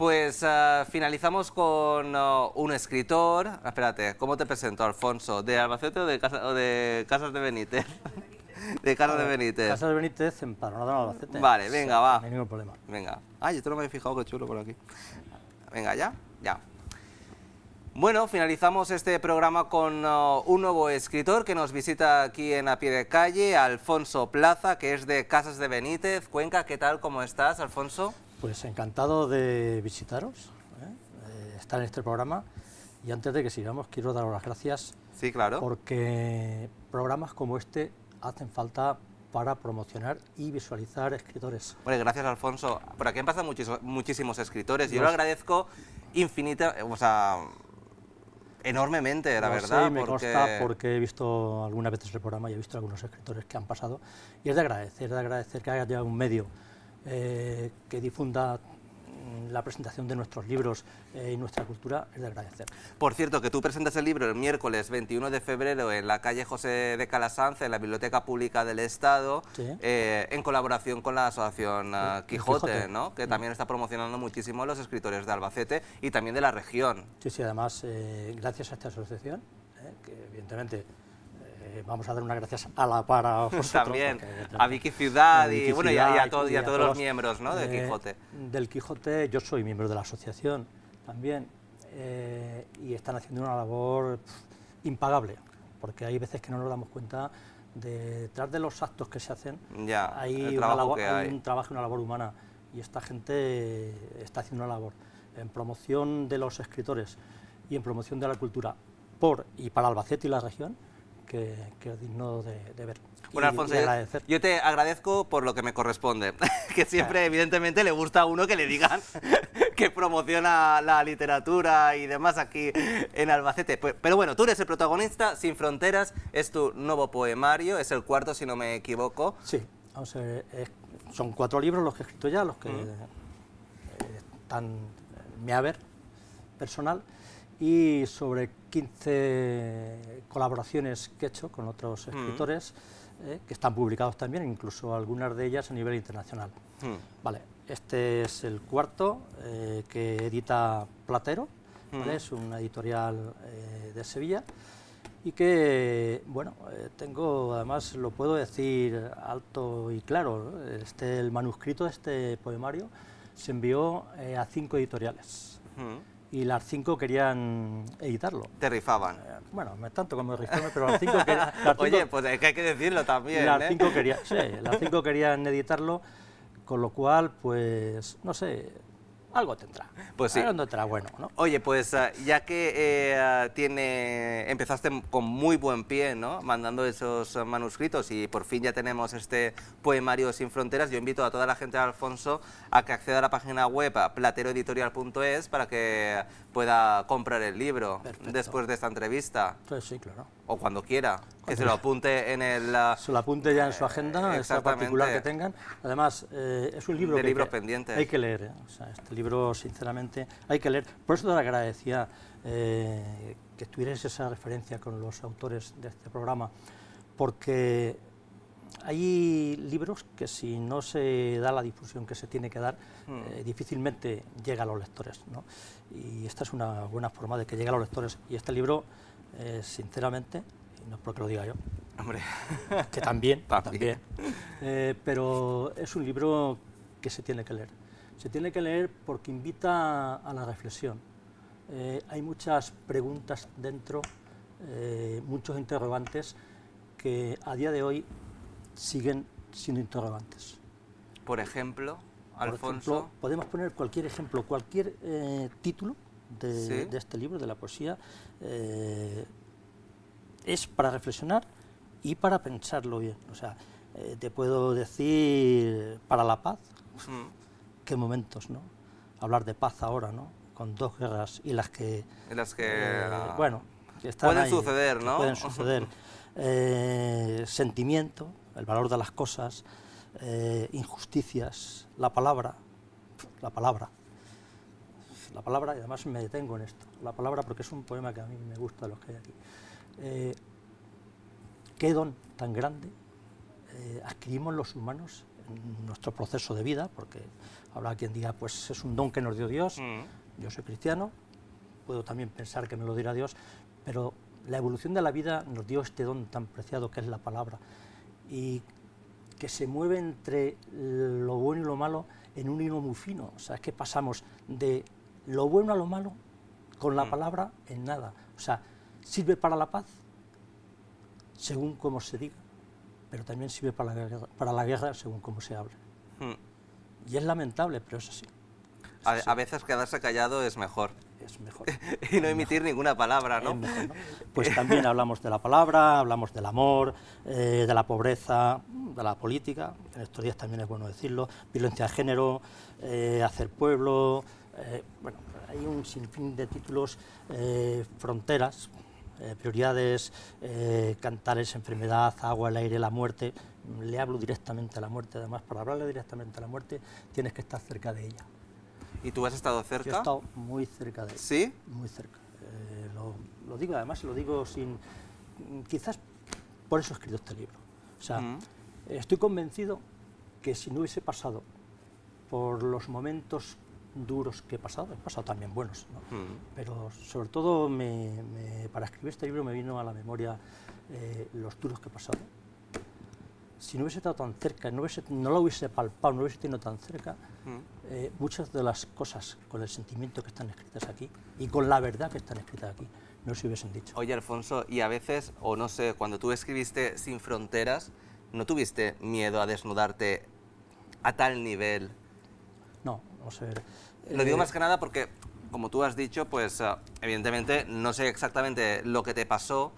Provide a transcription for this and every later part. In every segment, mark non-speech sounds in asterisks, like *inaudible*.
Pues uh, finalizamos con uh, un escritor. Espérate, ¿cómo te presento, Alfonso? ¿De Albacete o de, casa, o de Casas de Benítez? *laughs* de Casas de Benítez. Casas de Benítez en Paronado de Albacete. Vale, venga, va. No hay ningún problema. Venga. Ay, esto no me había fijado, qué chulo por aquí. Venga, ¿ya? Ya. Bueno, finalizamos este programa con uh, un nuevo escritor que nos visita aquí en A Pie de Calle, Alfonso Plaza, que es de Casas de Benítez, Cuenca. ¿Qué tal? ¿Cómo estás, Alfonso? Pues encantado de visitaros, ¿eh? estar en este programa. Y antes de que sigamos, quiero daros las gracias. Sí, claro. Porque programas como este hacen falta para promocionar y visualizar escritores. Bueno, gracias Alfonso. Por aquí han pasado muchísimos, muchísimos escritores. Yo lo agradezco infinita, o sea, enormemente, la No, verdad. Sí, me porque... consta porque he visto algunas veces el programa y he visto algunos escritores que han pasado. Y es de agradecer, es de agradecer que haya un medio eh, que difunda mm, la presentación de nuestros libros eh, y nuestra cultura, es de agradecer. Por cierto, que tú presentas el libro el miércoles 21 de febrero en la calle José de Calasanz, en la Biblioteca Pública del Estado, Sí. eh, en colaboración con la Asociación ah, Quijote, Quijote. ¿no? que también está promocionando muchísimo a los escritores de Albacete y también de la región. Sí, sí, además, eh, gracias a esta asociación, eh, que evidentemente eh, vamos a dar unas gracias a la para *laughs* vosotros. También porque, a Vicky Ciudad a y, bueno, y a, y a Ciudad y a todos los miembros ¿no? de Eh, Quijote. Del Quijote, yo soy miembro de la asociación también, eh, y están haciendo una labor impagable, porque hay veces que no nos damos cuenta de detrás de los actos que se hacen, Ya, hay, el una trabajo labor- que hay hay. un trabajo y una labor humana, y esta gente está haciendo una labor en promoción de los escritores y en promoción de la cultura por y para Albacete y la región, que, que es digno de, de ver. Bueno, y- Alfonso, y yo- agradecer. yo te agradezco por lo que me corresponde, *laughs* que siempre evidentemente le gusta a uno que le digan *laughs* que promociona la literatura y demás aquí en Albacete. Pues- Pero bueno, tú eres el protagonista, Sin Fronteras es tu nuevo poemario, es el cuarto si no me equivoco. Sí, vamos a ver, son cuatro libros los que he escrito ya, los que Mm. están en mi haber personal, y sobre 15 colaboraciones que he hecho con otros Mm. escritores, eh, que están publicados también, incluso algunas de ellas a nivel internacional. Hmm. Vale, este es el cuarto eh, que edita Platero, ¿vale? Mm. es una editorial eh, de Sevilla y que, bueno, eh, tengo, además lo puedo decir alto y claro, este, el manuscrito de este poemario se envió eh, a cinco editoriales Hmm. Y las cinco querían editarlo. Te rifaban. Eh, bueno, no es tanto como rifarme, pero las cinco, que- las cinco- Oye, pues es que hay que decirlo también. las ¿eh? cinco querían, sí, las cinco querían editarlo, con lo cual, pues, no sé, algo tendrá. Pues sí. Algo tendrá bueno, ¿no? Oye, pues ah, ya que eh, ah, tiene, empezaste con muy buen pie, ¿no? Mandando esos manuscritos y por fin ya tenemos este poemario sin fronteras. Yo invito a toda la gente de Alfonso a que acceda a la página web plateroeditorial.es para que pueda comprar el libro Perfecto. después de esta entrevista Entonces, sí, claro. o cuando quiera, que se lo apunte en el *laughs* Se lo apunte ya en su agenda, esa exactamente. particular que tengan. Además, eh, es un libro De que, libros pendientes. hay que leer. ¿eh? O sea, este libro, sinceramente, hay que leer. Por eso te agradecía eh, que tuvieras esa referencia con los autores de este programa, porque hay libros que si no se da la difusión que se tiene que dar, Hmm. eh, difícilmente llega a los lectores. ¿no? Y esta es una buena forma de que llegue a los lectores. Y este libro, eh, sinceramente, no es porque lo diga yo, Hombre, que también, *laughs* También. también. Eh, pero es un libro que se tiene que leer. Se tiene que leer porque invita a la reflexión. Eh, hay muchas preguntas dentro, eh, muchos interrogantes que a día de hoy siguen siendo interrogantes. por ejemplo, Por Alfonso. ejemplo, podemos poner cualquier ejemplo, cualquier título de, Sí. de este libro, de la poesía, es para reflexionar y para pensarlo bien. O sea, eh, te puedo decir para la paz, Mm. qué momentos, ¿no? Hablar de paz ahora, ¿no? Con dos guerras y las que, las que eh, ah, bueno, que están pueden ahí, suceder, ¿no? Pueden *laughs* suceder. Eh, sentimiento, el valor de las cosas, injusticias, la palabra, la palabra. La palabra, y además me detengo en esto, la palabra porque es un poema que a mí me gusta de los que hay aquí. Eh, qué don tan grande eh, adquirimos los humanos nuestro proceso de vida, porque habrá quien diga, pues es un don que nos dio Dios, mm. yo soy cristiano, puedo también pensar que me lo dirá Dios, pero la evolución de la vida nos dio este don tan preciado que es la palabra, y que se mueve entre lo bueno y lo malo en un hilo muy fino, o sea, es que pasamos de lo bueno a lo malo con la mm. palabra en nada, o sea, sirve para la paz, según como se diga, pero también sirve para la guerra, para la guerra según cómo se hable. Hmm. Y es lamentable, pero es así. a, veces quedarse callado es mejor. Es mejor. *laughs* y no emitir ninguna palabra, ¿no? *laughs* Pues también hablamos de la palabra, hablamos del amor, eh, de la pobreza, de la política, en estos días también es bueno decirlo, violencia de género, eh, hacer pueblo, eh, bueno, hay un sinfín de títulos, fronteras, eh, prioridades, eh, cantares, enfermedad, agua, el aire, la muerte. Le hablo directamente a la muerte, además, para hablarle directamente a la muerte tienes que estar cerca de ella. ¿Y tú has estado cerca? Yo he estado muy cerca de ella. ¿Sí? Muy cerca. Eh, lo, digo, además, lo digo sin... Quizás por eso he escrito este libro. O sea, mm. estoy convencido que si no hubiese pasado por los momentos duros que he pasado, he pasado también buenos, pero sobre todo para escribir este libro me vino a la memoria eh, los duros que he pasado. Si no hubiese estado tan cerca, no, hubiese, no lo hubiese palpado, no hubiese tenido tan cerca, eh, muchas de las cosas con el sentimiento que están escritas aquí y con la verdad que están escritas aquí, no se hubiesen dicho. Oye, Alfonso, y a veces, o no sé, cuando tú escribiste Sin Fronteras, ¿no tuviste miedo a desnudarte a tal nivel Lo digo eh, más que nada porque, como tú has dicho, pues eh, evidentemente no sé exactamente lo que te pasó,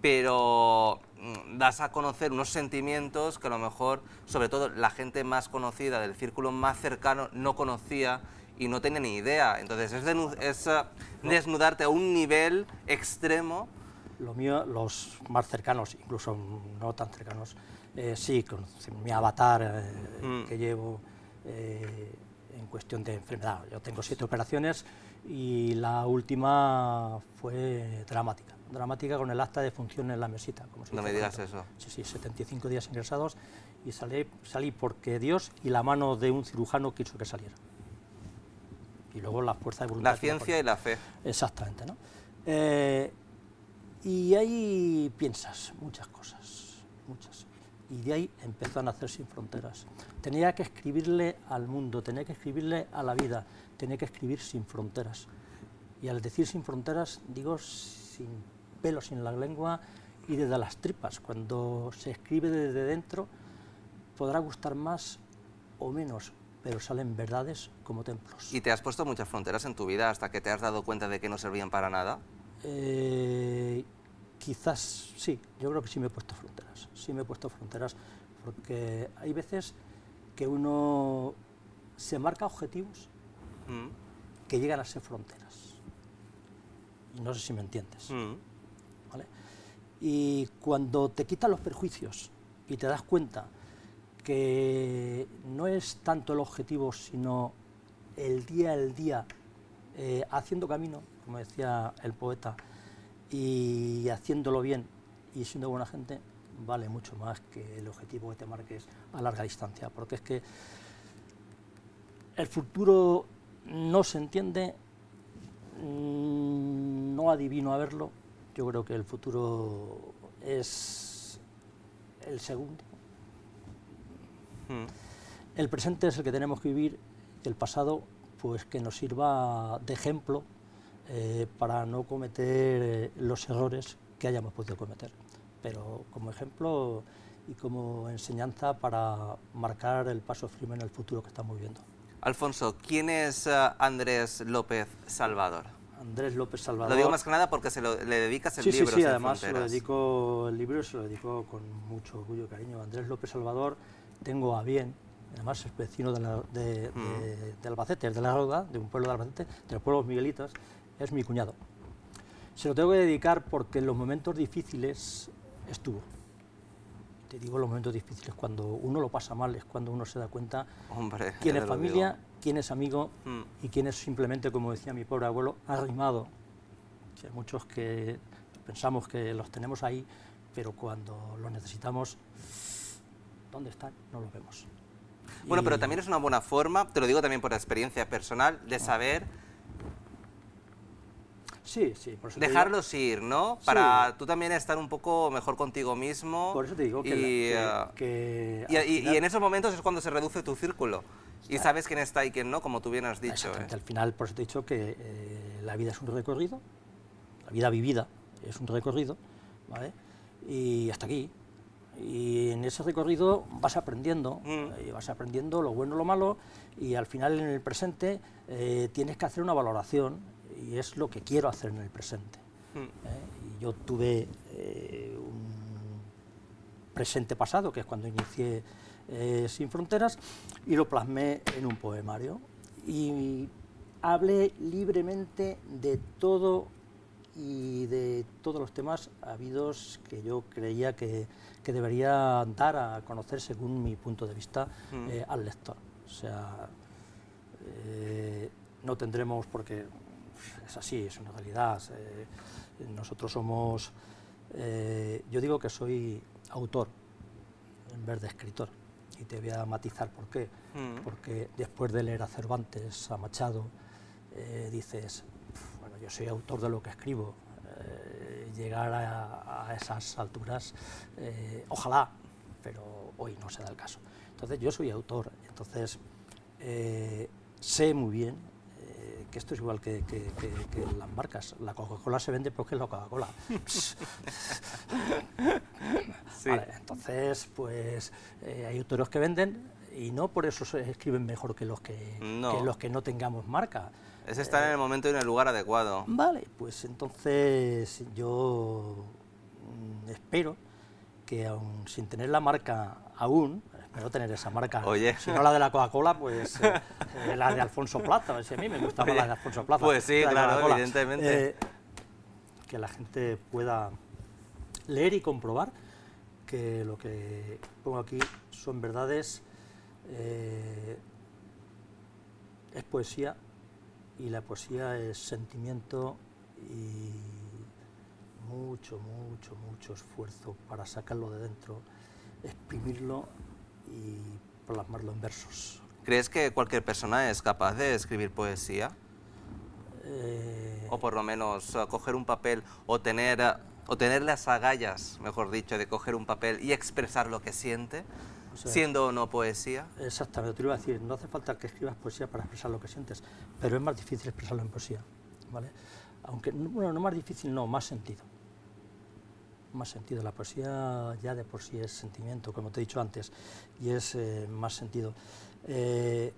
pero mm, das a conocer unos sentimientos que a lo mejor, sobre todo la gente más conocida del círculo más cercano, no conocía y no tenía ni idea. Entonces es, eh, desnudarte a un nivel extremo. Lo mío, los más cercanos, incluso no tan cercanos, sí, con mi avatar mm. que llevo en cuestión de enfermedad. Yo tengo siete operaciones y la última fue dramática. Dramática con el acta de función en la mesita. Como no me digas eso. Sí, sí, 75 días ingresados y salí, salí porque Dios y la mano de un cirujano quiso que saliera. Y luego la fuerza de voluntad. La ciencia y la fe. Exactamente, ¿no? Eh, y ahí piensas muchas cosas, muchas y de ahí empezó a nacer Sin Fronteras. Tenía que escribirle al mundo, tenía que escribirle a la vida, tenía que escribir sin fronteras. Y al decir sin fronteras, digo sin pelo, sin la lengua y desde las tripas. Cuando se escribe desde dentro, podrá gustar más o menos, pero salen verdades como templos. ¿Y te has puesto muchas fronteras en tu vida hasta que te has dado cuenta de que no servían para nada? Eh, quizás sí, yo creo que sí me he puesto fronteras, sí me he puesto fronteras, porque hay veces que uno se marca objetivos mm. que llegan a ser fronteras. No sé si me entiendes. Mm. Y cuando te quitan los perjuicios y te das cuenta que no es tanto el objetivo, sino el día al día, eh, haciendo camino, como decía el poeta, y haciéndolo bien y siendo buena gente vale mucho más que el objetivo que te marques a larga distancia, porque es que el futuro no se entiende, mm, no adivino a verlo, yo creo que el futuro es el segundo. Hmm. El presente es el que tenemos que vivir, el pasado pues que nos sirva de ejemplo eh, para no cometer eh, los errores que hayamos podido cometer. Pero como ejemplo y como enseñanza para marcar el paso firme en el futuro que estamos viviendo. Alfonso, ¿quién es eh, Andrés López Salvador? Andrés López Salvador. Lo digo más que nada porque se lo, le dedicas el sí, libro. Sí, sí, además lo dedico, el libro se lo dedico con mucho orgullo y cariño. Andrés López Salvador, tengo a bien, además es vecino de, de, mm. de Albacete, es de la Roda, de un pueblo de Albacete, de los pueblos miguelitas, es mi cuñado. Se lo tengo que dedicar porque en los momentos difíciles estuvo. Te digo los momentos difíciles, cuando uno lo pasa mal es cuando uno se da cuenta Hombre, quién es familia, quién es amigo mm. y quién es simplemente, como decía mi pobre abuelo, arrimado. hay muchos que pensamos que los tenemos ahí, pero cuando los necesitamos, ¿dónde están? No los vemos. Bueno, pero también es una buena forma, te lo digo también por experiencia personal, de saber Sí, sí. Por eso Dejarlos ir, ¿no? Para tú también estar un poco mejor contigo mismo. Por eso te digo que... Y, y, en esos momentos es cuando se reduce tu círculo. Y sabes quién está y quién no, como tú bien has dicho. ¿eh? Al final, por eso te he dicho que eh, la vida es un recorrido, la vida vivida es un recorrido, ¿vale? Y hasta aquí. Y en ese recorrido vas aprendiendo, mm. y vas aprendiendo lo bueno, lo malo, y al final en el presente eh, tienes que hacer una valoración y es lo que quiero hacer en el presente. Hmm. ¿eh? Y yo tuve eh, un presente pasado, que es cuando inicié eh, Sin Fronteras, y lo plasmé en un poemario. Y hablé libremente de todo y de todos los temas habidos que yo creía que, que debería dar a conocer según mi punto de vista hmm. al lector. O sea, no tendremos, porque es así, es una realidad. Eh, nosotros somos, eh, yo digo que soy autor en vez de escritor. Y te voy a matizar por qué. Mm. Porque después de leer a Cervantes, a Machado, eh, dices, bueno, yo soy autor de lo que escribo. llegar a, esas alturas, ojalá, pero hoy no se da el caso. Entonces yo soy autor, entonces sé muy bien esto es igual que, las marcas. La Coca-Cola se vende porque es la Coca-Cola. *laughs* entonces, pues eh, hay autores que venden y no por eso se escriben mejor que los que no, los que no tengamos marca. Es estar en el momento y en el lugar adecuado. Vale, pues entonces yo mm, espero que aún sin tener la marca aún, Espero tener esa marca. Oye. Si no la de la Coca-Cola, pues eh, eh, la de Alfonso Plaza. Si a mí me gusta más la de Alfonso Plaza. Pues sí, claro, evidentemente. Eh, que la gente pueda leer y comprobar que lo que pongo aquí son verdades, es poesía y la poesía es sentimiento y mucho, mucho, mucho esfuerzo para sacarlo de dentro, exprimirlo y plasmarlo en versos. ¿Crees que cualquier persona es capaz de escribir poesía? Eh, o por lo menos uh, coger un papel o tener, uh, o tener las agallas, mejor dicho, de coger un papel y expresar lo que siente, siendo o no poesía. Exactamente, te iba a decir, no hace falta que escribas poesía para expresar lo que sientes, pero es más difícil expresarlo en poesía, ¿vale? Aunque, bueno, no más difícil, no, más sentido más sentido. La poesía ya de por sí es sentimiento, como te he dicho antes, y es eh, más sentido. Eh,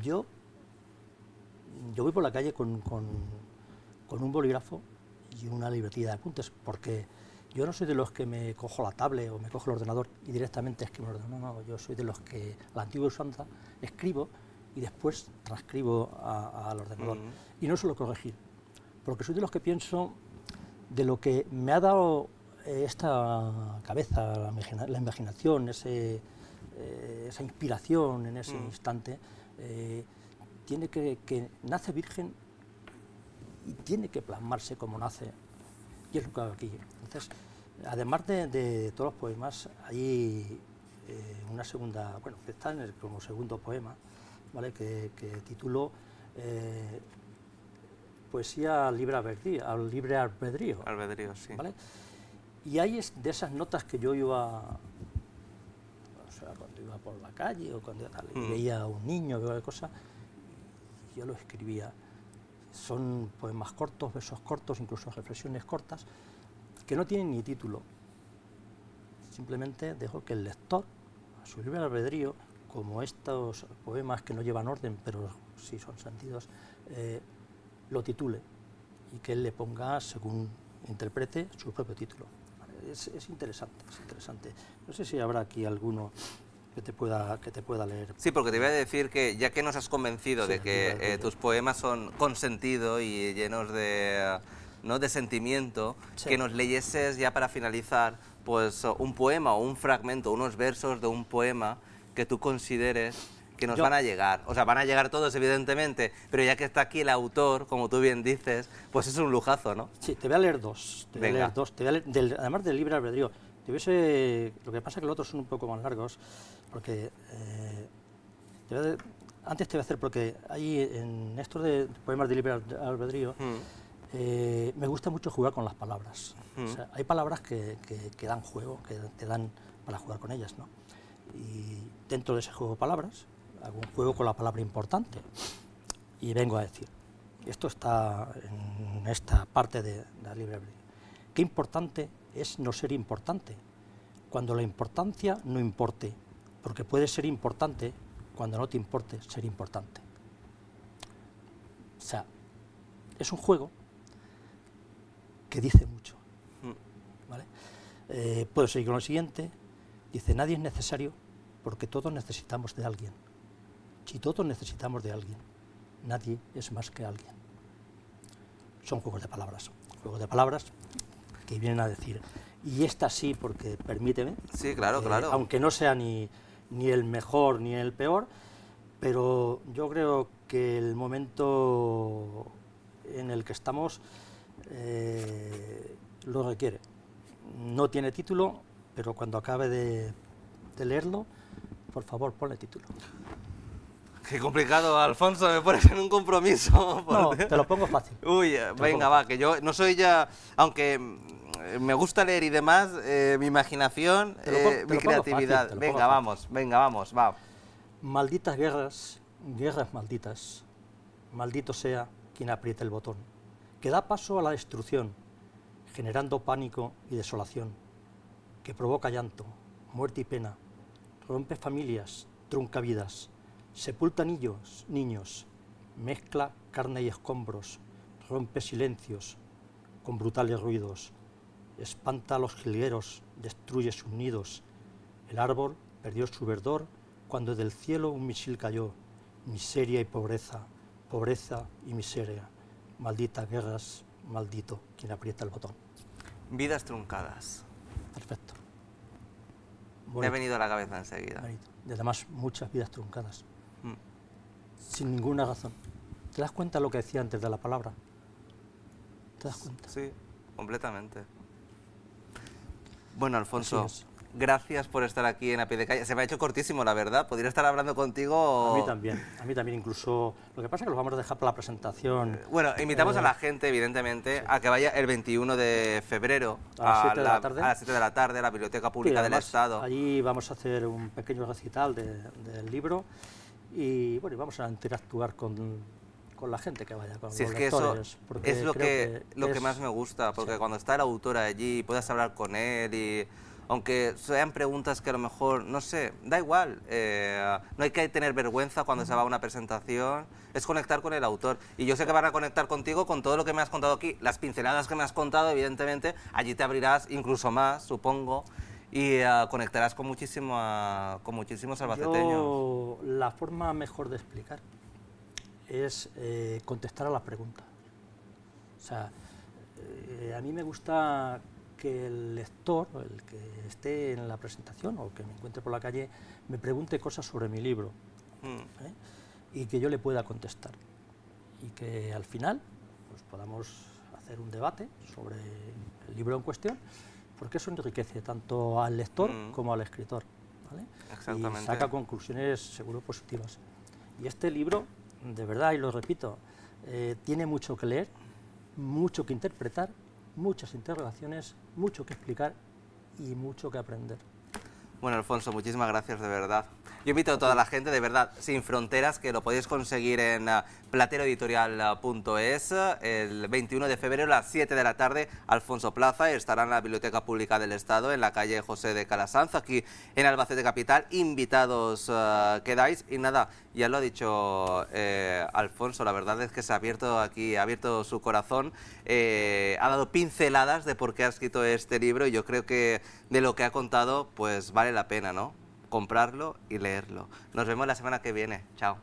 yo, yo voy por la calle con, con, un bolígrafo y una libretilla de apuntes, porque yo no soy de los que me cojo la tablet o me cojo el ordenador y directamente escribo el ordenador. No, no, yo soy de los que, la antigua usanza, escribo y después transcribo al ordenador. Y no suelo corregir, porque soy de los que pienso de lo que me ha dado esta cabeza, la, imaginación, ese, eh, esa inspiración en ese mm. instante, eh, tiene que, que, nace virgen y tiene que plasmarse como nace. Y es lo que hago aquí. Entonces, además de, todos los poemas, hay una segunda, bueno, que está en el, como segundo poema, ¿vale? que, que titulo poesía libre albedrío, al libre albedrío. Albedrío, sí. ¿vale? Y hay de esas notas que yo iba, o sea, cuando iba por la calle o cuando mm. veía a un niño, veía cosa, yo lo escribía. Son poemas cortos, versos cortos, incluso reflexiones cortas, que no tienen ni título. Simplemente dejo que el lector, a su libre albedrío, como estos poemas que no llevan orden, pero sí son sentidos, eh, lo titule y que él le ponga, según interprete, su propio título. Es, interesante, es interesante. No sé si habrá aquí alguno que te pueda que te pueda leer. Sí, porque te voy a decir que ya que nos has convencido de que eh, tus poemas son con sentido y llenos de, ¿no? de sentimiento, que nos leyeses ya para finalizar pues un poema o un fragmento, unos versos de un poema que tú consideres que nos van a llegar. O sea, van a llegar todos, evidentemente, pero ya que está aquí el autor, como tú bien dices, pues es un lujazo, ¿no? Sí, te voy a leer dos. Te voy a leer dos. Te voy a leer, además del libre albedrío. Te lo que pasa es que los otros son un poco más largos, porque eh, antes te voy a hacer, porque ahí en estos de poemas de libre albedrío, mm. eh, me gusta mucho jugar con las palabras. Mm. hay palabras que, que, dan juego, que te dan para jugar con ellas, ¿no? Y dentro de ese juego de palabras, hago un juego con la palabra importante. Y vengo a decir, esto está en esta parte de, la libre. Qué importante es no ser importante, cuando la importancia no importe, porque puede ser importante cuando no te importe ser importante. O sea, es un juego que dice mucho. Mm. ¿vale? Eh, puedo seguir con lo siguiente. Dice, nadie es necesario porque todos necesitamos de alguien. Si todos necesitamos de alguien, nadie es más que alguien. Son juegos de palabras. Juegos de palabras que vienen a decir, y esta sí, porque permíteme. Sí, claro, eh, claro. Aunque no sea ni, ni el mejor ni el peor, pero yo creo que el momento en el que estamos eh, lo requiere. No tiene título, pero cuando acabe de, leerlo, por favor, ponle título. Qué complicado, Alfonso, me pones en un compromiso. *laughs* No, te lo pongo fácil. Uy, venga, va, que yo no soy ya, aunque me gusta leer y demás, eh, mi imaginación, eh, mi creatividad. venga, vamos, venga, vamos, va. Malditas guerras, guerras malditas, maldito sea quien apriete el botón, que da paso a la destrucción, generando pánico y desolación, que provoca llanto, muerte y pena, rompe familias, trunca vidas, sepulta niños, niños, mezcla carne y escombros, rompe silencios con brutales ruidos, espanta a los jilgueros, destruye sus nidos. El árbol perdió su verdor cuando del cielo un misil cayó. Miseria y pobreza, pobreza y miseria. Malditas guerras, maldito quien aprieta el botón. Vidas truncadas. Perfecto. Me ha venido a la cabeza enseguida. Y además muchas vidas truncadas. Sin ninguna razón. ¿Te das cuenta lo que decía antes de la palabra? ¿Te das cuenta? Sí, completamente. Bueno, Alfonso, gracias por estar aquí en A Pie de Calle. Se me ha hecho cortísimo, la verdad. Podría estar hablando contigo... A mí también, a mí también incluso. Lo que pasa es que lo vamos a dejar para la presentación. Bueno, invitamos a la eh, gente, evidentemente, a que vaya el 21 de febrero a las 7 de la, tarde. A las 7 de la tarde a la Biblioteca Pública del Estado. Allí vamos a hacer un pequeño recital del libro y bueno, vamos a interactuar con con la gente que vaya, con si es que eso es lo que, lo que más me gusta, porque cuando está el autor allí puedes hablar con él y aunque sean preguntas que a lo mejor, no sé, da igual, eh, no hay que tener vergüenza cuando se va a una presentación, es conectar con el autor. Y yo sé que van a conectar contigo con todo lo que me has contado aquí, las pinceladas que me has contado, evidentemente, allí te abrirás incluso más, supongo, y eh, conectarás con, muchísimo, con muchísimos albaceteños. la forma mejor de explicar es eh, contestar a la pregunta. O sea, eh, a mí me gusta que el lector, el que esté en la presentación o que me encuentre por la calle, me pregunte cosas sobre mi libro mm. ¿eh? y que yo le pueda contestar. Y que al final pues, podamos hacer un debate sobre el libro en cuestión, porque eso enriquece tanto al lector mm. como al escritor. ¿vale? Y saca conclusiones seguro positivas. Y este libro de verdad, y lo repito, eh, tiene mucho que leer, mucho que interpretar, muchas interrogaciones, mucho que explicar y mucho que aprender. Bueno, Alfonso, muchísimas gracias de verdad. Yo invito a toda la gente, de verdad, sin fronteras, que lo podéis conseguir en uh, plateroeditorial.es el 21 de febrero a las 7 de la tarde. Alfonso Plaza estará en la Biblioteca Pública del Estado, en la calle José de Calasanz, aquí en Albacete Capital. Invitados uh, quedáis. Y nada, ya lo ha dicho eh, Alfonso, la verdad es que se ha abierto aquí, ha abierto su corazón, eh, ha dado pinceladas de por qué ha escrito este libro y yo creo que de lo que ha contado, pues vale la pena, ¿no? Comprarlo y leerlo. Nos vemos la semana que viene. Chao.